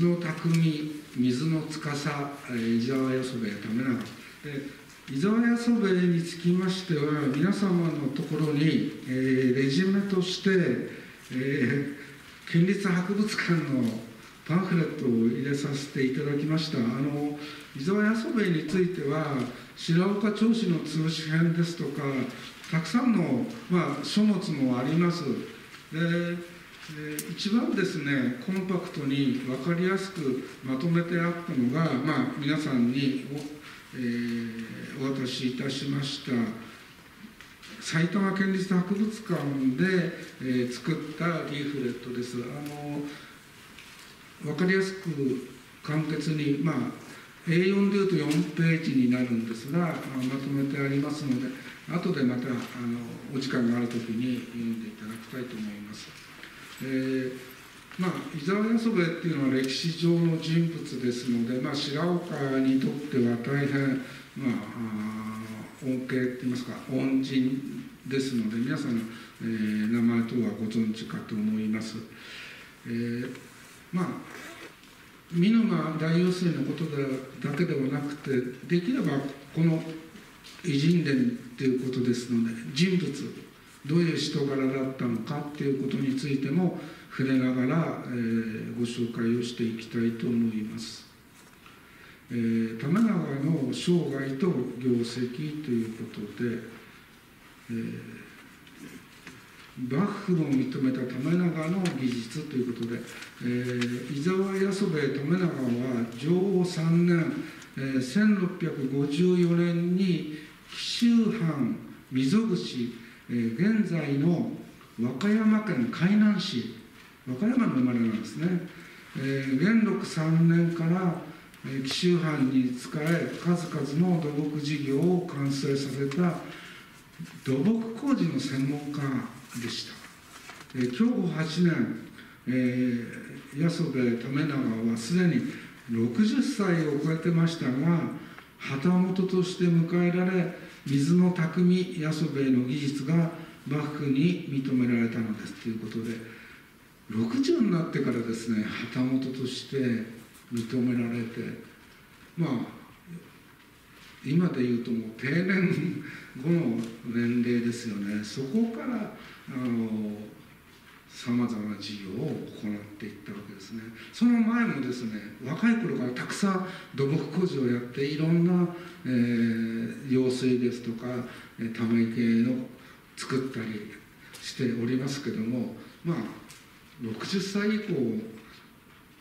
の匠水の司伊沢屋祖兵衛為長で伊沢屋祖兵衛につきましては皆様のところに、えー、レジュメとして、えー、県立博物館のパンフレットを入れさせていただきました。あの伊沢屋祖兵衛については白岡町市の通史編ですとかたくさんの、まあ、書物もあります。で一番ですねコンパクトに分かりやすくまとめてあったのが、まあ、皆さんにお,、えー、お渡しいたしました埼玉県立博物館で、えー、作ったリーフレットです。あの分かりやすく簡潔に、まあ、A4 でいうと4ページになるんですがまとめてありますので後でまたあのお時間がある時に読んでいただきたいと思います。えーまあ、伊沢安部っていうのは歴史上の人物ですので、まあ、白岡にとっては大変、まあ、恩恵っていいますか恩人ですので皆さんの、えー、名前等はご存知かと思います。えー、まあ見沼大用水のことだけではなくてできればこの偉人伝ということですので人物どういう人柄だったのかっていうことについても触れながら、えー、ご紹介をしていきたいと思います。えー、玉川の生涯と業績ということで、えー、バッフの認めた玉長の技術ということで、えー、伊沢安部玉長は上王3年、えー、1654年に紀州藩溝口え、現在の和歌山県海南市和歌山の生まれなんですね、え、元禄3年から、紀州藩に仕え数々の土木事業を完成させた土木工事の専門家でした、えー、享保8年、えー、安部為長はすでに60歳を超えてましたが旗本として迎えられ水の匠安兵衛の技術が幕府に認められたのですということで60になってからですね旗本として認められてまあ今で言うともう定年後の年齢ですよね。そこからあのさまざまな事業を行っていったわけですね。その前もですね若い頃からたくさん土木工事をやっていろんな、えー、用水ですとかため池の作ったりしておりますけどもまあ60歳以降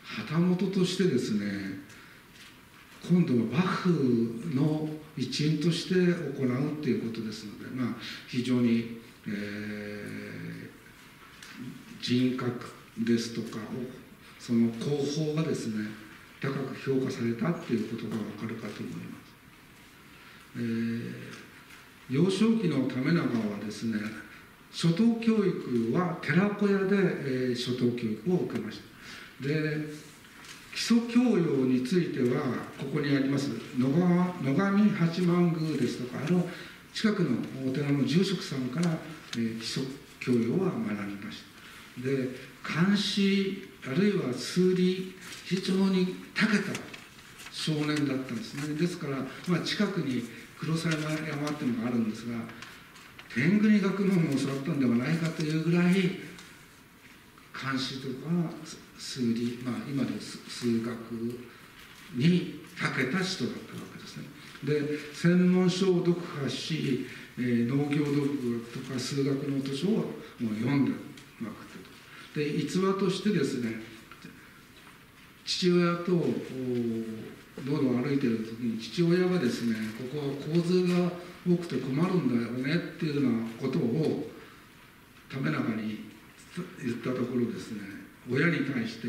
旗本としてですね今度は幕府の一員として行うっていうことですのでまあ非常に、えー人格ですとかその広報がですね高く評価されたっていうことが分かるかと思います。えー、幼少期の為長はですね初等教育は寺子屋で、えー、初等教育を受けましたで基礎教養についてはここにあります野上八幡宮ですとかあの近くのお寺の住職さんから、えー、基礎教養は学びましたで監視あるいは数理非常に長けた少年だったんですねですから、まあ、近くに黒沢山っていうのがあるんですが天狗に学問を教わったんではないかというぐらい監視とか数理、まあ、今で数学に長けた人だったわけですね。で専門書を読破し、えー、農業読とか数学の図書をもう読んでまくで逸話としてですね父親と道路を歩いてる時に父親がですねここは洪水が多くて困るんだよねっていうようなことをためながに言ったところですね親に対して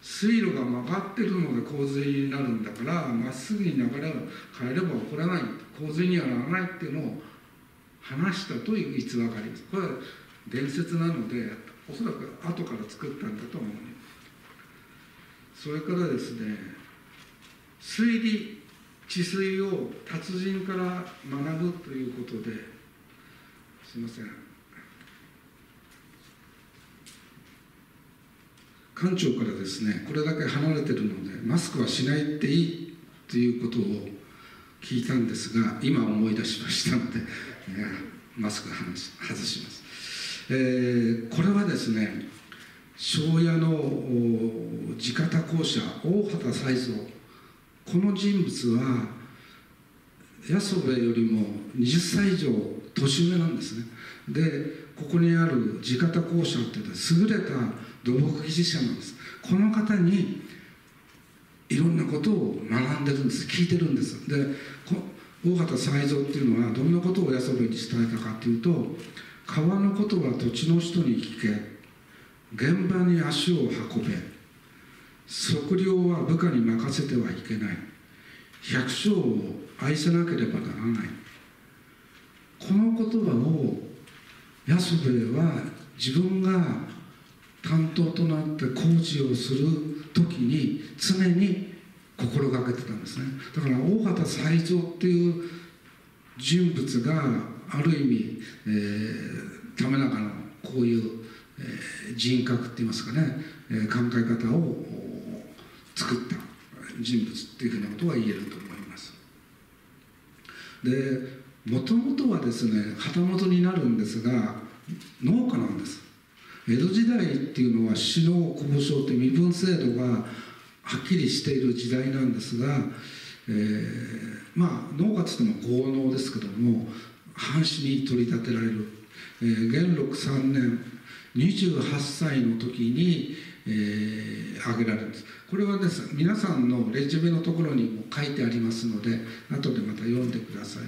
水路が曲がってるので洪水になるんだからまっすぐに流れを変えれば起こらない洪水にはならないっていうのを話したという逸話があります。これは伝説なのでおそらく後から作ったんだと思うそれからですね推理治水を達人から学ぶということですいません。班長からですねこれだけ離れてるのでマスクはしないっていいということを聞いたんですが今思い出しましたので、マスク外します、えー、これはですね庄屋の地方公社大畑才蔵この人物は安部よりも20歳以上年上なんですね。でここにある地方公社って優れた土木技術者なんです。この方にいろんなことを学んでるんです。聞いてるんです。で大畑才蔵っていうのはどんなことを安部に伝えたかっていうと川のことは土地の人に聞け。現場に足を運べ。測量は部下に任せてはいけない。百姓を愛さなければならない。この言葉を安部は自分が担当となって工事をする時に常に心がけてたんですね。だから大畑才蔵っていう人物がある意味、えー、為永のこういう、えー、人格って言いますかね、えー、考え方を作った人物っていうふうなことが言えると思います。でもともとはですね旗本になるんですが農家なんです。江戸時代っていうのは死の交渉って身分制度がはっきりしている時代なんですが、えー、まあ農家っつっても豪農ですけども藩士に取り立てられる、えー、元禄3年28歳の時に、えー、挙げられるんです。これはです皆さんのレジュメのところにも書いてありますので後でまた読んでください、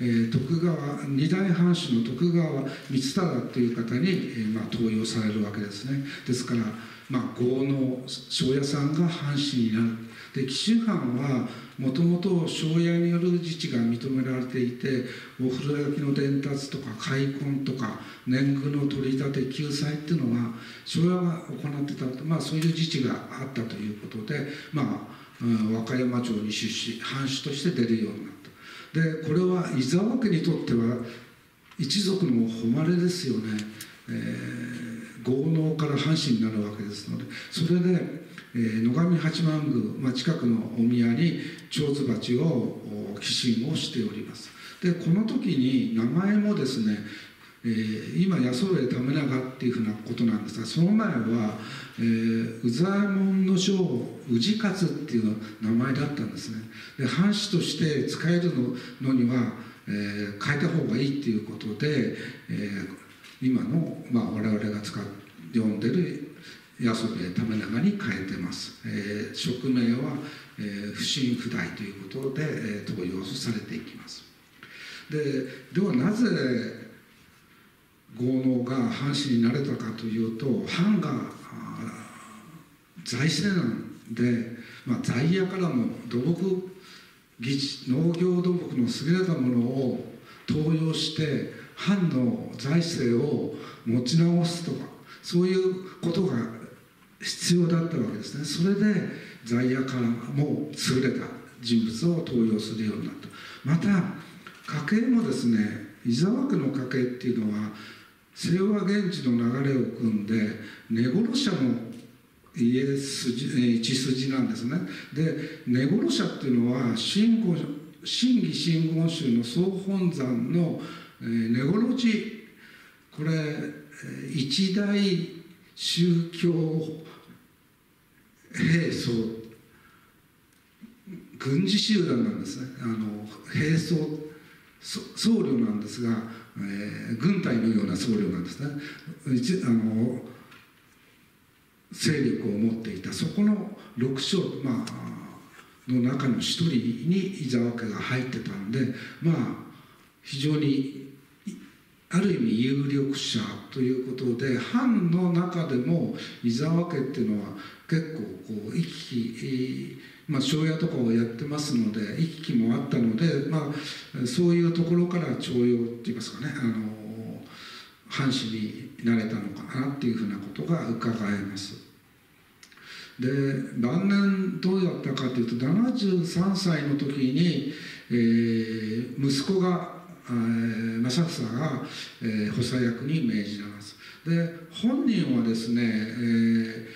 えー、徳川二代藩主の徳川光忠という方に、えーまあ、登用されるわけですね。ですからまあ、豪農庄屋さんが藩士になる。で紀州藩はもともと庄屋による自治が認められていてお風呂焼きの伝達とか開墾とか年貢の取り立て救済っていうのは庄屋が行ってた、まあ、そういう自治があったということで、まあ、和歌山城に出資藩主として出るようになったでこれは伊沢家にとっては一族の誉れですよね。えー豪農から藩士になるわけですのでそれで、えー、野上八幡宮、まあ、近くのお宮に蝶々鉢を寄進をしております。でこの時に名前もですねえー、今安部為長っていうふうなことなんですがその前は、えー、宇左衛門の将氏勝っていう名前だったんですね。で藩士として使えるのには、えー、変えた方がいいっていうことで、えー今の、まあ、我々が使っ読んでる安部為長に変えてます、えー、職名は、えー、不審不代ということで、えー、登用されていきます。でではなぜ豪農が藩士になれたかというと藩が財政難で、まあ、在野からも土木農業土木の優れたものを登用して藩の財政を持ち直すとかそういうことが必要だったわけですね。それで在野からも優れた人物を登用するようになった。また家計もですね伊沢家の家計っていうのは清和源氏の流れを組んで根殺者の家筋一筋なんですね。で根殺者っていうのは真偽真言宗の総本山の根殺し。これ一大宗教兵装軍事集団なんですね。あの兵装僧侶なんですが、えー、軍隊のような僧侶なんですね。あの勢力を持っていた。そこの六将、まあ、の中の一人に伊沢家が入ってたんでまあ非常にある意味有力者ということで藩の中でも伊沢家っていうのは結構こう行き来まあ庄屋とかをやってますので行き来もあったので、まあ、そういうところから徴用っていいますかねあの藩士になれたのかなっていうふうなことが伺えます。で晩年どうだったかというと73歳の時に、えー、息子が正房が、えー、補佐役に命じられます。で本人はですね、えー、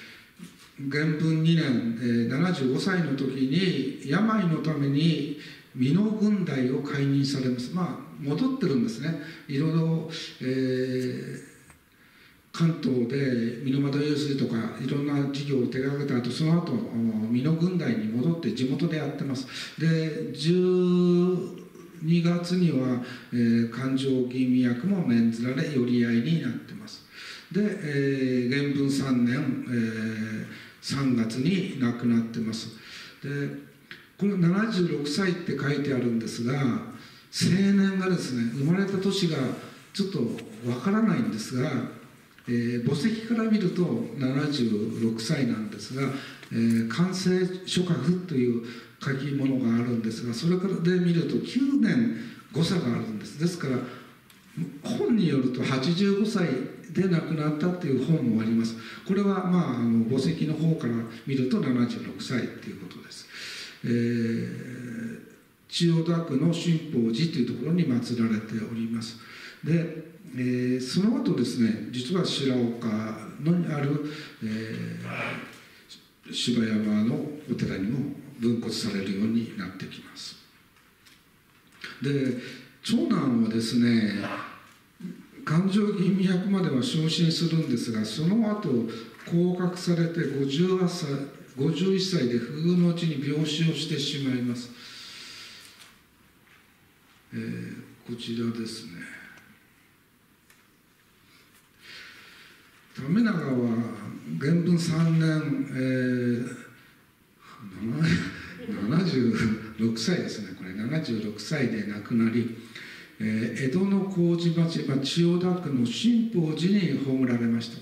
元文2年、えー、75歳の時に病のために美濃軍隊を解任されます。まあ戻ってるんですね。いろいろ、えー、関東で美濃窓用水とかいろんな事業を手がけた後その後美濃軍隊に戻って地元でやってます。で2月には、えー、勘定吟味役も免ずられ寄り合いになってます。で、えー、元文3年、えー、3月に亡くなってます。でこの76歳って書いてあるんですが青年がですね生まれた年がちょっとわからないんですが、えー、墓石から見ると76歳なんですが、えー、完成諸閣という書き物があるんですがそれからで見ると9年誤差があるんです。ですから本によると85歳で亡くなったっていう本もあります。これはまああの墓石の方から見ると76歳っていうことです。えー、千代田区の新宝寺というところに祀られております。で、えー、その後ですね実は白岡のにある、えー、芝山のお寺にも分骨されるようになってきます。で長男はですね勘定吟味役までは昇進するんですがその後降格されて58歳51歳で不遇のうちに病死をしてしまいます、えー、こちらですね。為永は元文3年、えー、76歳ですね。これ76歳で亡くなり、えー、江戸の麹町、まあ、千代田区の新宝寺に葬られました。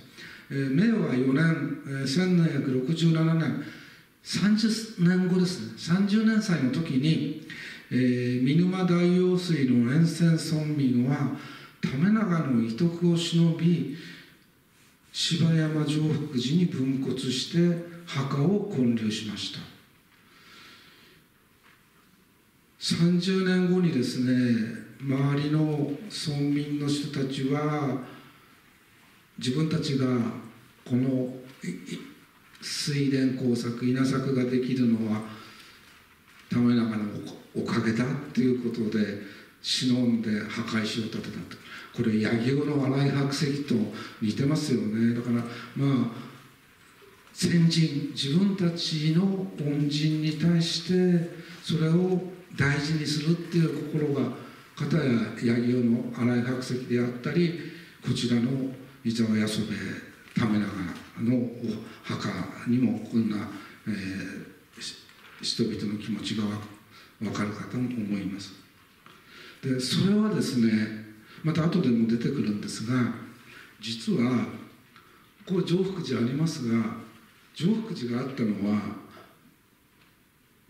明和4年、1767年30年後ですね。30年歳の時に、えー、見沼大用水の沿線村民は為長の遺徳を忍び芝山城福寺に分骨して墓を建立しました。30年後にですね周りの村民の人たちは自分たちがこの水田工作稲作ができるのは為永のおかげだっていうことで忍んで墓石を建てたと。これ柳生の笑い白石と似てますよね。だからまあ先人自分たちの恩人に対してそれを大事にするっていう心が片や柳生の新井白石であったりこちらの伊沢安部為永の墓にもこんな、えー、人々の気持ちが分かるかと思います。でそれはですねまた後でも出てくるんですが実はこう常福寺ありますが常福寺があったのは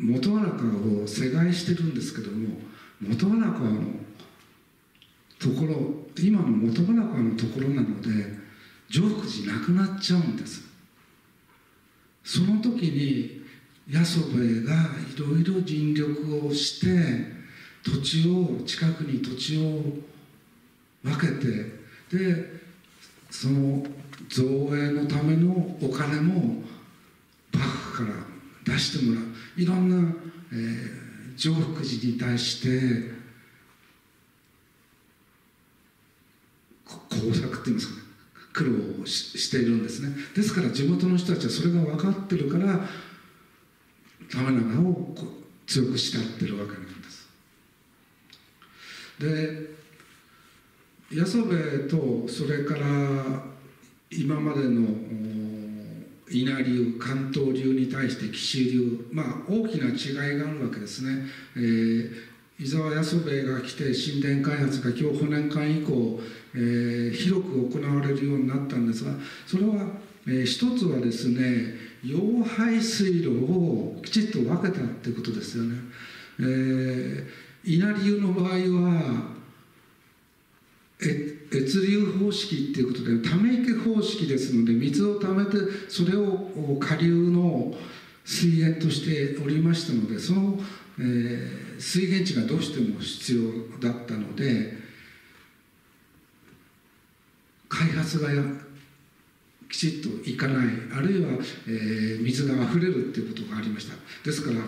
元原川を世界してるんですけども元原川のところ今の元原川のところなので常福寺なくなっちゃうんです。その時に安部がいろいろ尽力をして土地を近くに土地を分けてでその造営のためのお金も幕府から出してもらう。いろんな、えー、上福寺に対して工作っていうんですかね。苦労をしているんですね。ですから地元の人たちはそれが分かってるから玉永を強く慕ってるわけなんです。で安部とそれから今までの稲流関東流に対して紀州流まあ大きな違いがあるわけですね、えー、伊沢安部が来て神殿開発が今日5年間以降えー、広く行われるようになったんですがそれは、えー、一つはですね溶排水路をきちっと分けたってことですよね。えー、稲荷湯の場合はえ越流方式っていうことでため池方式ですので水をためてそれを下流の水源としておりましたのでその、えー、水源地がどうしても必要だったので開発がきちっといかないあるいは、えー、水があふれるっていうことがありました。ですから、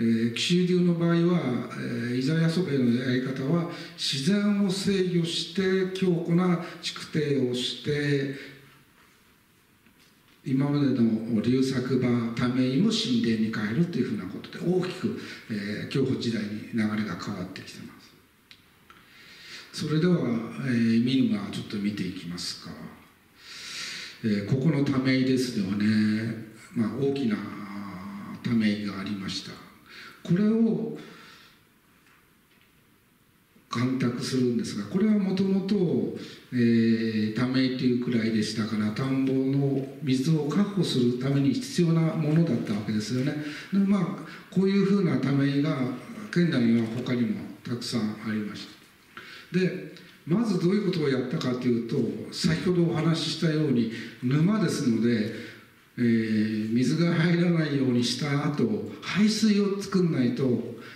えー、紀州流の場合は、えー、イザヤソベのやり方は自然を制御して強固な築堤をして今までの流作場ためにも神殿に変えるというふうなことで大きく、えー、教保時代に流れが変わってきてます。それでは、えー、見るがちょっと見ていきますか、えー、ここのためですではね、まあ、大きなためがありました。これを干拓するんですがこれはもともとため池というくらいでしたから田んぼの水を確保するために必要なものだったわけですよね。でまあこういうふうなため池が県内には他にもたくさんありました。でまずどういうことをやったかというと先ほどお話ししたように沼ですので、えー、水が入らないようにした後排水を作んないと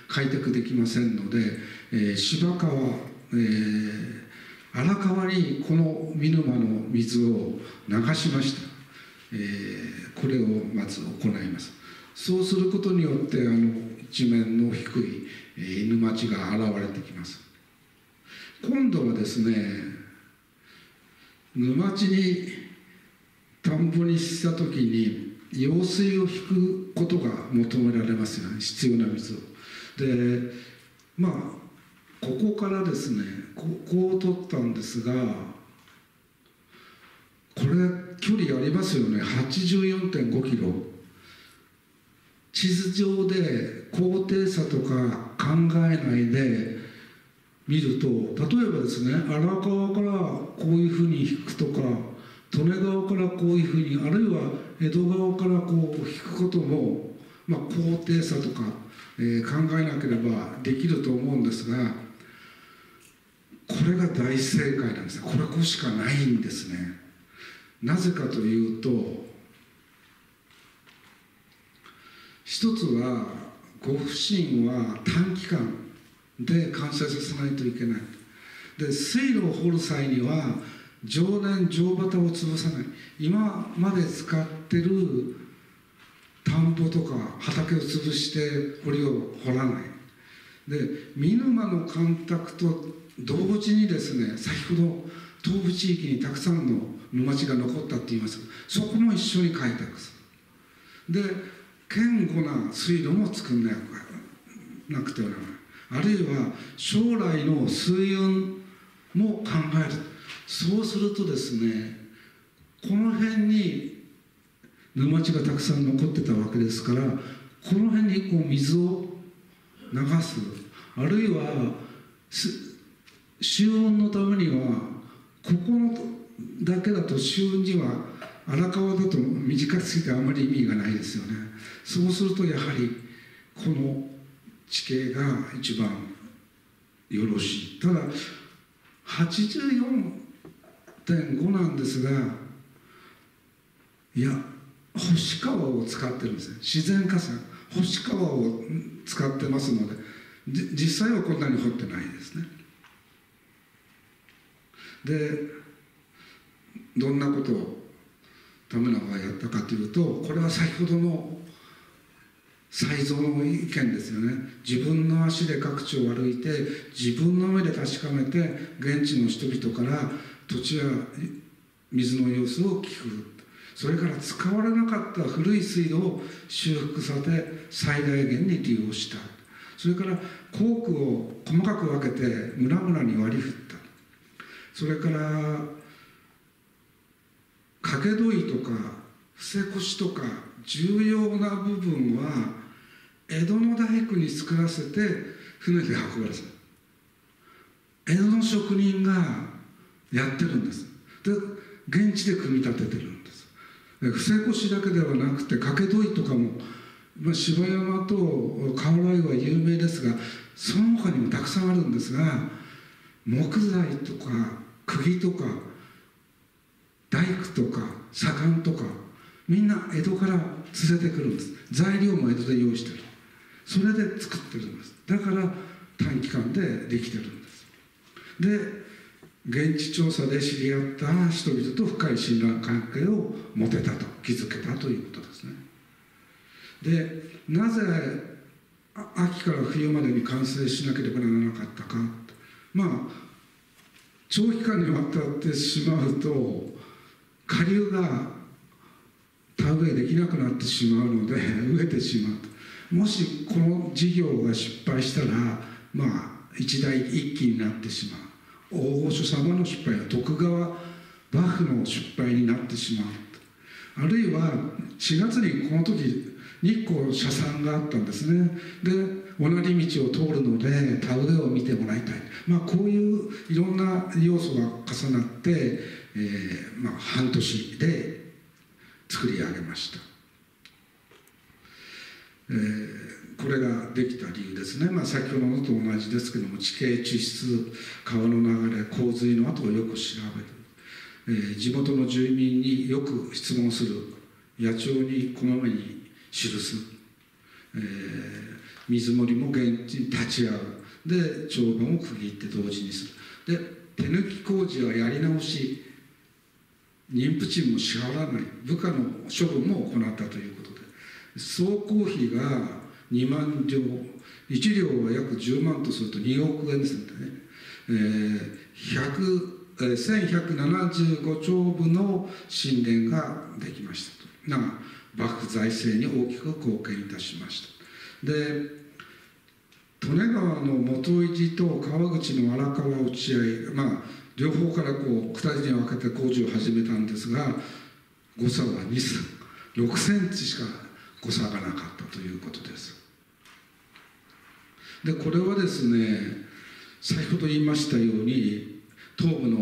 開拓できませんのでえー、芝川、えー、荒川にこの見沼の水を流しました、えー、これをまず行います。そうすることによってあの一面の低い、えー、犬町が現れてきます。今度はですね沼地に田んぼにした時に用水を引くことが求められますよね。必要な水を。でまあここからですねここを取ったんですがこれ距離ありますよね。84.5キロ。地図上で高低差とか考えないで見ると例えばですね荒川からこういうふうに引くとか利根川からこういうふうにあるいは江戸川からこう引くことも、まあ、高低差とか、えー、考えなければできると思うんですがこれが大正解なんですこれこしかないんですね。なぜかというと一つはご不審は短期間で完成させないといけない。で水路を掘る際には常年常畑を潰さない。今まで使ってる田んぼとか畑を潰して堀を掘らない。で見沼の干拓と同時にですね先ほど東部地域にたくさんの沼地が残ったって言いますそこも一緒に開拓する。で堅固な水路も作んななくてはならない。あるいは将来の水運も考える。そうするとですねこの辺に沼地がたくさん残ってたわけですからこの辺にこう水を流す。あるいは収音のためにはここのだけだと収音には荒川だと短すぎてあまり意味がないですよね。そうするとやはりこの地形が一番よろしい。ただ84 84.5なんですがいや星川を使ってるんですね。自然河川。星川を使ってますので実際はこんなに掘ってないですね。でどんなことを田村がやったかというとこれは先ほどの才蔵の意見ですよね。自分の足で各地を歩いて自分の目で確かめて現地の人々から土地や水の様子を聞く。それから使われなかった古い水路を修復させ最大限に利用した。それから工区を細かく分けて村々に割り振った。それから掛け問いとか伏せ腰とか重要な部分は江戸の大工に作らせて船で運ばれた。江戸の職人がやってるんです。で現地で組み立ててるんです。伏せ腰だけではなくて掛け問いとかも、まあ、芝山と河原は有名ですがその他にもたくさんあるんですが木材とか釘とか大工とか左官とかみんな江戸から連れてくるんです。材料も江戸で用意してる。それで作ってるんです。だから短期間でできてるんです。で現地調査で知り合った人々と深い信頼関係を持てたと築けたということですね。でなぜ秋から冬までに完成しなければならなかったか。まあ長期間にわたってしまうと下流が田植えできなくなってしまうので 飢えてしまうもしこの事業が失敗したらまあ一大一揆になってしまう。大御所様の失敗は徳川幕府の失敗になってしまうあるいは4月にこの時日光社参があったんですね。で同じ道を通るので田植えを見てもらいたい、まあ、こういういろんな要素が重なって、えーまあ、半年で作り上げました、えー、これができた理由ですね、まあ、先ほどのと同じですけども地形地質川の流れ洪水の後をよく調べる、えー、地元の住民によく質問する野鳥にこまめに記す、えー、水盛りも現地に立ち会う。で帳簿も区切って同時にする。で手抜き工事はやり直し妊婦賃も支払わない。部下の処分も行ったということで。総工費が2万両1両は約10万とすると2億円ですのでね、えー、1175兆部の神殿ができましたと。な幕府財政に大きく貢献いたしました。で利根川の元入りと川口の荒川落合まあ両方からこう2人に分けて工事を始めたんですが誤差は2 6センチしか誤差がなかったということです。でこれはですね先ほど言いましたように東部の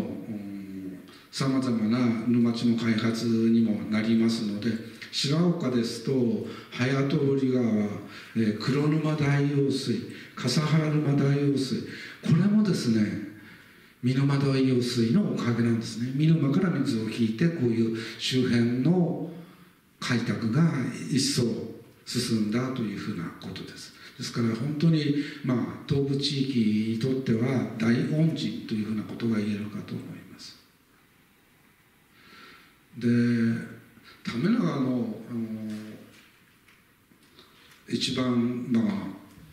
さまざまな沼地の開発にもなりますので白岡ですと早通り川、えー、黒沼大用水笠原沼大用水これもですね美濃窓用水のおかげなんですね。美濃間から水を引いてこういう周辺の開拓が一層進んだというふうなことです。ですから本当に、まあ、東部地域にとっては大恩人というふうなことが言えるかと思います。で為永の一番まあ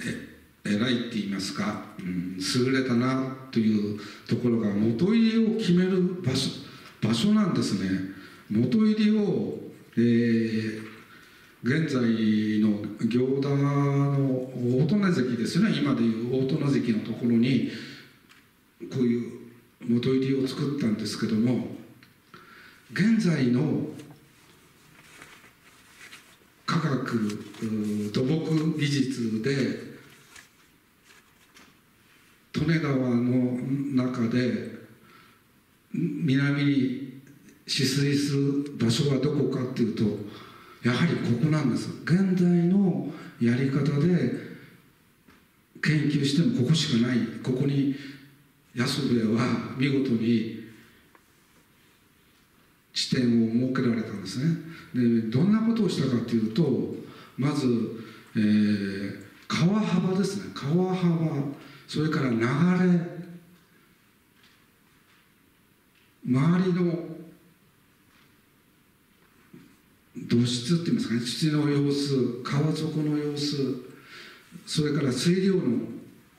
え偉いって言いますか、うん、優れたなというところが元入りを決める場所場所なんですね。元入りを、えー、現在の行田の大利根関ですね今でいう大利根関のところにこういう元入りを作ったんですけども現在の科学土木技術で利根川の中で南に止水する場所はどこかっていうとやはりここなんです。現代のやり方で研究してもここしかない。ここに安部は見事に地点を設けられたんですね。でどんなことをしたかっていうとまず、えー、川幅ですね。川幅それから流れ周りの土質って言いますかね。土の様子川底の様子それから水量の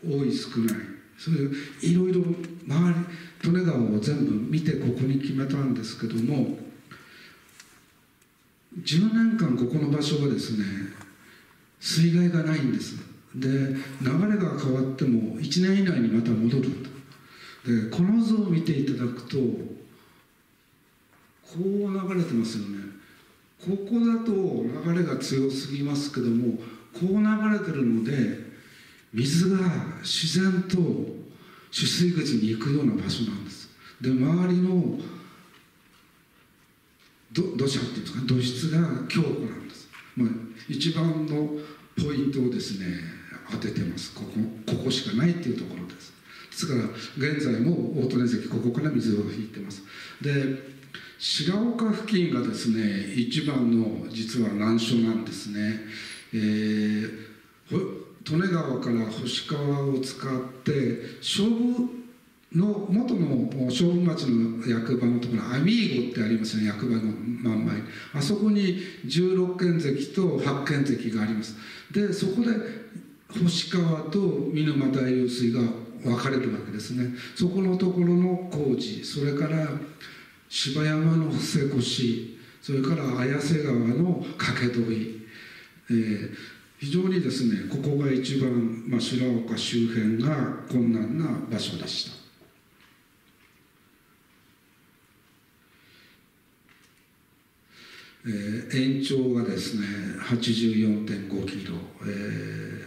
多い少ない。そういういろいろ周り利根川を全部見てここに決めたんですけども10年間ここの場所はですね水害がないんです。で流れが変わっても1年以内にまた戻る。とでこの図を見ていただくとこう流れてますよね。ここだと流れが強すぎますけどもこう流れてるので水が自然と取水口に行くような場所なんです。で周りの土砂っていうんですか？土質が強固なんです、まあ、一番のポイントをですね当ててます。ここここしかないっていうところです。ですから現在も大利根関ここから水を引いてます。で白岡付近がですね一番の実は難所なんですね、えー、利根川から星川を使って勝負の元の将軍町の役場のところアミーゴってありますね役場の真ん前。にあそこに16軒関と8軒関があります。でそこで星川と見沼大用水が分かれるわけですね。そこのところの工事それから芝山の伏せ越それから綾瀬川の掛け問い、えー、非常にですねここが一番、まあ、白岡周辺が困難な場所でした。えー、延長がですね84.5キロ、え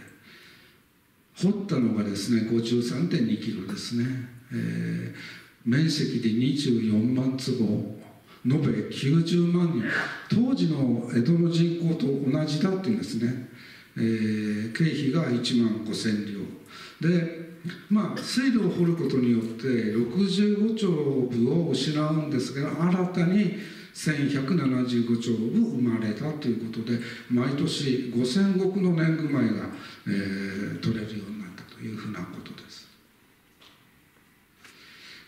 ー、掘ったのがですね53.2キロですね、えー、面積で24万坪延べ90万人。当時の江戸の人口と同じだっていうんですね、えー、経費が1万5000両。でまあ水路を掘ることによって65兆部を失うんですが新たに1175兆部生まれたということで毎年5000石の年貢米が、えー、取れるようになったというふうなことです。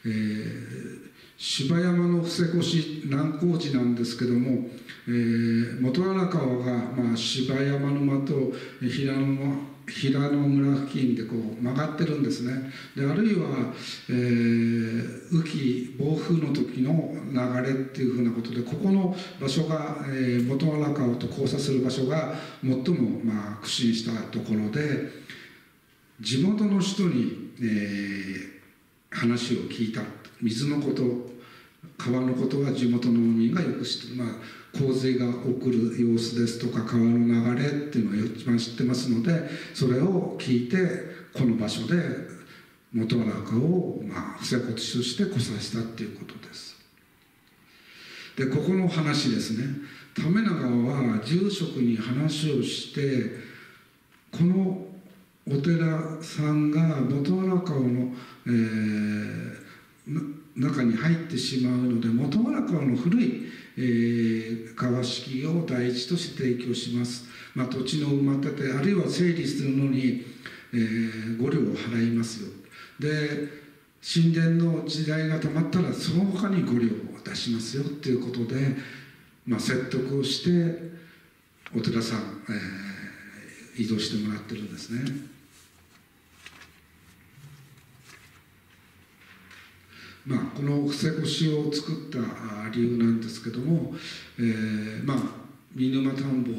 えー、芝山の布施越南高地なんですけども、えー、元荒川が、まあ、芝山沼と平野平野村付近でこう曲がってるんですね。であるいは、えー、雨季暴風の時の流れっていうふうなことでここの場所が、えー、元荒川と交差する場所が最も、まあ、苦心したところで地元の人に、えー、話を聞いた。水のこと川のことは地元の農民がよく知って、まあ、洪水が起こる様子ですとか川の流れっていうのは一番知ってますのでそれを聞いてこの場所で元原川を、まあ、伏せ骨として来させたっていうことです。でここの話ですね。為永は住職に話をしてこのお寺さんが元原川の、えー、中に入ってしまうので元原川の古いえー、川敷を第一として提供します、まあ、土地の埋まっててあるいは整理するのに、えー、5両を払いますよで神殿の時代がたまったらその他に5両を出しますよっていうことで、まあ、説得をしてお寺さん、えー、移動してもらってるんですね。まあ、この伏せ腰を作った理由なんですけども、えー、まあ見沼田んぼ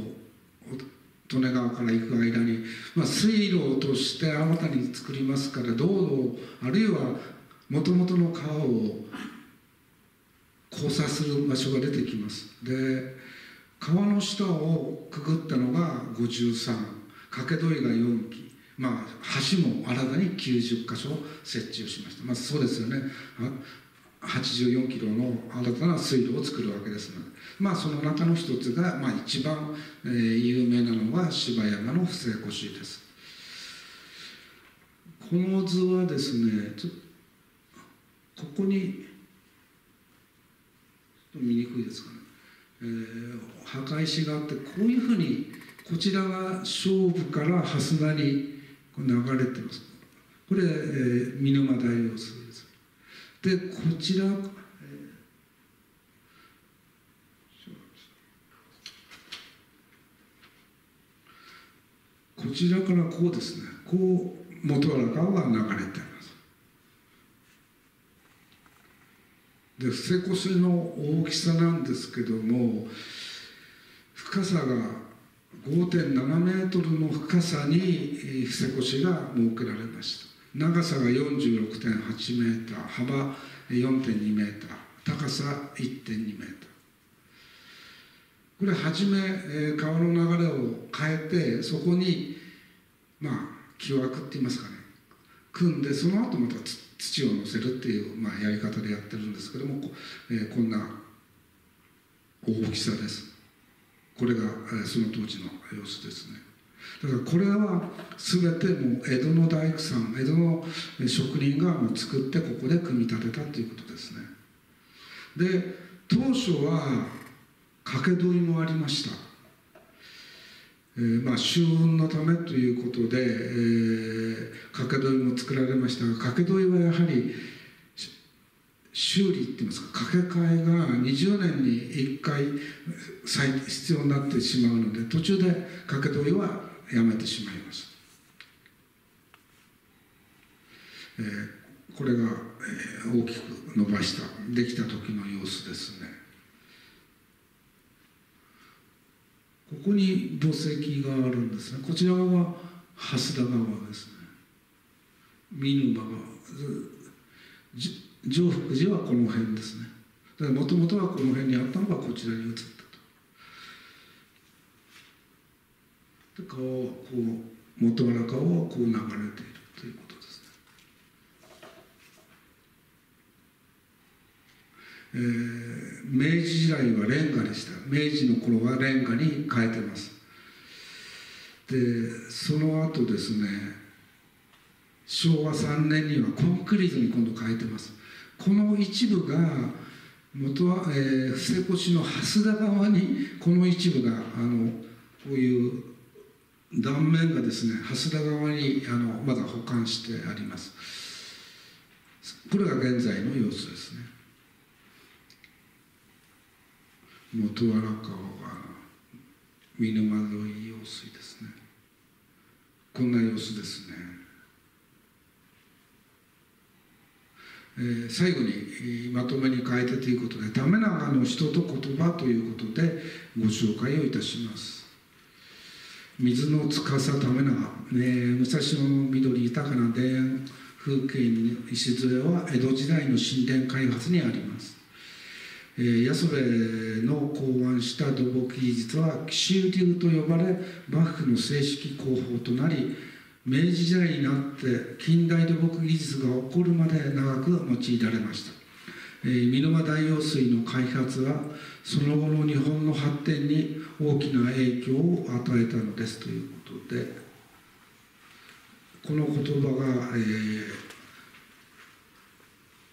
利根川から行く間に、まあ、水路として新たに作りますから道路あるいはもともとの川を交差する場所が出てきます。で川の下をくぐったのが53掛け問いが4基まあ、橋も新たに90箇所設置をしました、まあ、そうですよね。84キロの新たな水路を作るわけですので、まあ、その中の一つが、まあ、一番、えー、有名なのが芝山の不正腰です。この図はですねちょここに見にくいですかね、えー、墓石があってこういうふうにこちらが勝負から蓮田に流れてます。これ、えー、見沼大用水です。でこちら、えー、こちらからこうですね。こう元原川が流れてます。で伏せ越しの大きさなんですけども深さが5.7メートルの深さに伏せ腰が設けられました。長さが46.8メーター幅4.2メーター高さ1.2メーター。これはじめ川の流れを変えてそこにまあ木枠って言いますかね。組んでその後また土を乗せるっていう、まあ、やり方でやってるんですけども、えー、こんな大きさです。これがその当時の様子ですね。だからこれは全てもう江戸の大工さん江戸の職人がもう作ってここで組み立てたということですね。で当初は掛け問いもありました。えー、まあ、収運のためということで、えー、掛け問いも作られましたが掛け問いはやはり、修理っていいますか掛け替えが20年に1回必要になってしまうので途中で掛け取りはやめてしまいます、えー、これが、えー、大きく伸ばしたできた時の様子ですね。ここに土石があるんですね。こちらは蓮田川ですね。見沼が上福寺はこの辺ですね。だからもともとはこの辺にあったのがこちらに移ったと。で川はこう元原川はこう流れているということですね、えー、明治時代はレンガでした。明治の頃はレンガに変えてます。でその後ですね昭和3年にはコンクリートに今度変えてます。この一部が元は、えー、伏せ越の蓮田川にこの一部があのこういう断面がですね蓮田川にあのまだ保管してあります。これが現在の様子ですね。元原川が見沼沿い用水ですね。こんな様子ですね。え最後にまとめに変えてということで「為長の人と言葉」ということでご紹介をいたします。水の司為長、ね、武蔵野の緑豊かな田園風景に礎は江戸時代の神殿開発にあります。安部の考案した土木技術は紀州流と呼ばれ幕府の正式工法となり明治時代になって近代土木技術が起こるまで長く用いられました、えー、美濃大用水の開発はその後の日本の発展に大きな影響を与えたのですということでこの言葉が、えー、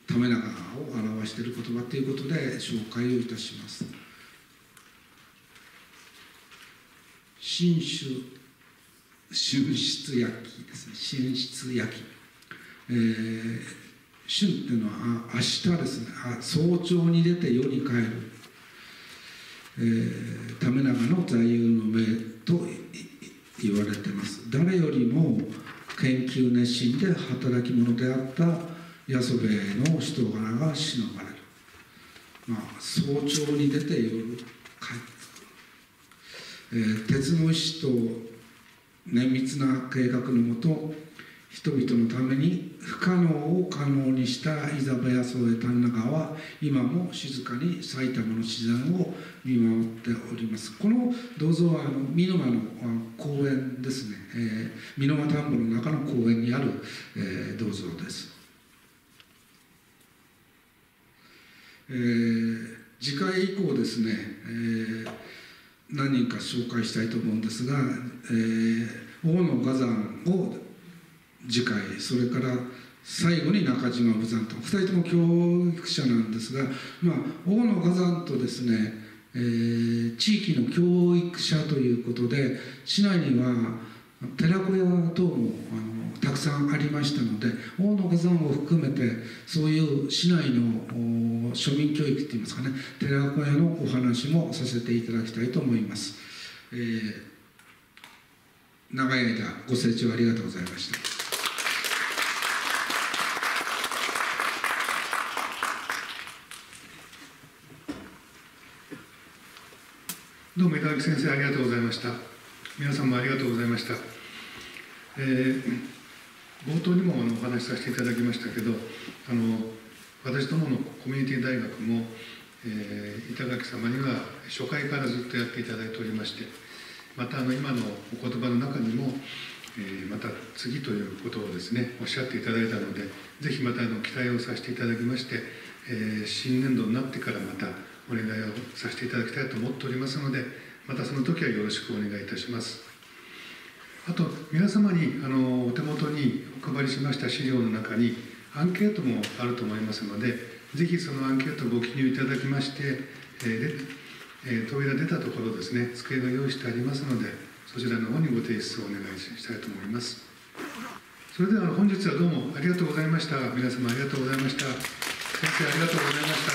ため長を表している言葉ということで紹介をいたします。新種春出焼きですね。春出焼き、えー、春っていうのは明日ですね。あ早朝に出て夜に帰る、えー、為長の座右の銘と言われてます。誰よりも研究熱心で働き者であった安部の人柄がしのばれる、まあ、早朝に出て夜帰る、えー、鉄の石と綿密な計画のもと人々のために不可能を可能にしたイザベヤソエタンナ川は今も静かに埼玉の自然を見守っております。この銅像はあの美濃間の公園ですね、えー、美濃間田んぼの中の公園にある、えー、銅像です、えー、次回以降ですね、えー何人か紹介したいと思うんですが、えー、大野崋山を次回それから最後に中島武山と2人とも教育者なんですが、まあ、大野崋山とですね、えー、地域の教育者ということで市内には寺子屋等もあのたくさんありましたので大野火山を含めてそういう市内の庶民教育っていいますかね寺子屋のお話もさせていただきたいと思います、えー、長い間ご清聴ありがとうございました。どうも板垣先生ありがとうございました。皆さんもありがとうございました、えー冒頭にもあのお話しさせていただきましたけどあの私どものコミュニティ大学も、えー、板垣様には初回からずっとやっていただいておりましてまたあの今のお言葉の中にも、えー、また次ということをですねおっしゃっていただいたのでぜひまたあの期待をさせていただきまして、えー、新年度になってからまたお願いをさせていただきたいと思っておりますのでまたその時はよろしくお願いいたします。あと皆様にあのお手元にお配りしました資料の中にアンケートもあると思いますのでぜひそのアンケートをご記入いただきまして、えーえ、扉出たところですね机が用意してありますのでそちらの方にご提出をお願いしたいと思います。それでは本日はどうもありがとうございました。皆様ありがとうございました。先生ありがとうございまし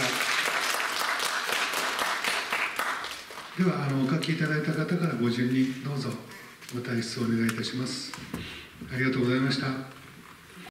た。ではあのお書きいただいた方からご順にどうぞご退出をお願いいたします。ありがとうございました。